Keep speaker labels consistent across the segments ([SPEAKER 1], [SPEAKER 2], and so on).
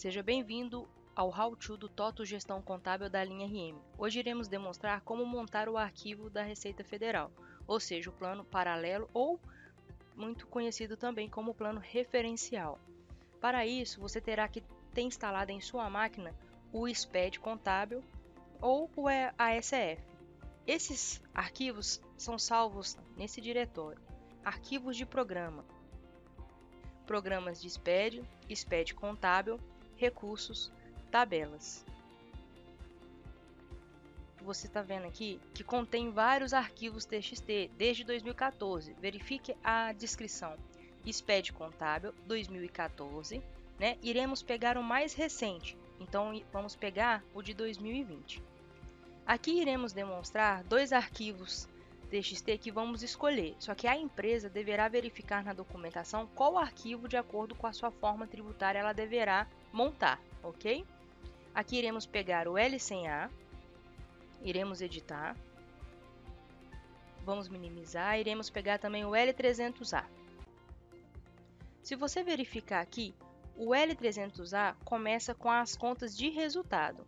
[SPEAKER 1] Seja bem-vindo ao How To do Toto Gestão Contábil da linha RM. Hoje iremos demonstrar como montar o arquivo da Receita Federal, ou seja, o plano paralelo ou muito conhecido também como plano referencial. Para isso, você terá que ter instalado em sua máquina o SPED contábil ou o ASF. Esses arquivos são salvos nesse diretório: arquivos de programa, programas de SPED, SPED contábil, recursos, tabelas. Você está vendo aqui que contém vários arquivos TXT desde 2014. Verifique a descrição. SPED contábil 2014, né? Iremos pegar o mais recente, então vamos pegar o de 2020. Aqui iremos demonstrar dois arquivos TXT que vamos escolher, só que a empresa deverá verificar na documentação qual arquivo de acordo com a sua forma tributária ela deverá montar, ok? Aqui iremos pegar o L100A, iremos editar, vamos minimizar, iremos pegar também o L300A. Se você verificar aqui, o L300A começa com as contas de resultado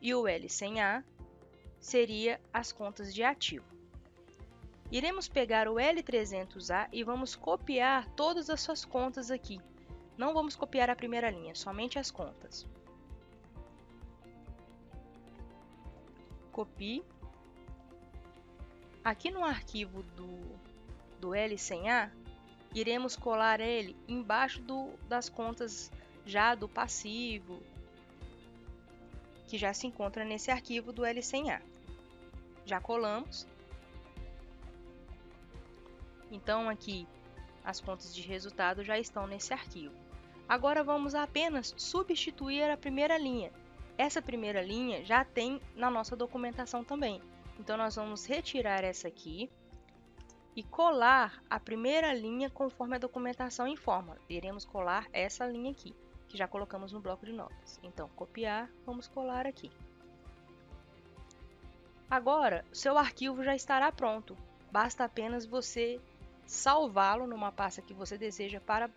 [SPEAKER 1] e o L100A seria as contas de ativo. Iremos pegar o L300A e vamos copiar todas as suas contas aqui. Não vamos copiar a primeira linha, somente as contas. Copie. Aqui no arquivo do, do L100A, iremos colar ele embaixo do, das contas já do passivo, que já se encontra nesse arquivo do L100A. Já colamos. Então aqui as contas de resultado já estão nesse arquivo. Agora vamos apenas substituir a primeira linha. Essa primeira linha já tem na nossa documentação também. Então nós vamos retirar essa aqui e colar a primeira linha conforme a documentação informa. Iremos colar essa linha aqui, que já colocamos no bloco de notas. Então, copiar, vamos colar aqui. Agora, seu arquivo já estará pronto. Basta apenas você salvá-lo numa pasta que você deseja para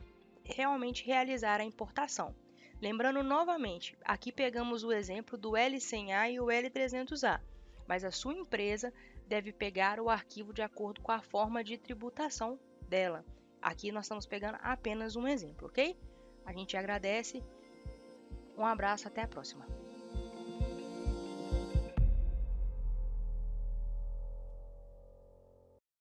[SPEAKER 1] realmente realizar a importação. Lembrando novamente, aqui pegamos o exemplo do L100A e o L300A, mas a sua empresa deve pegar o arquivo de acordo com a forma de tributação dela. Aqui nós estamos pegando apenas um exemplo, ok? A gente agradece. Um abraço, até a próxima.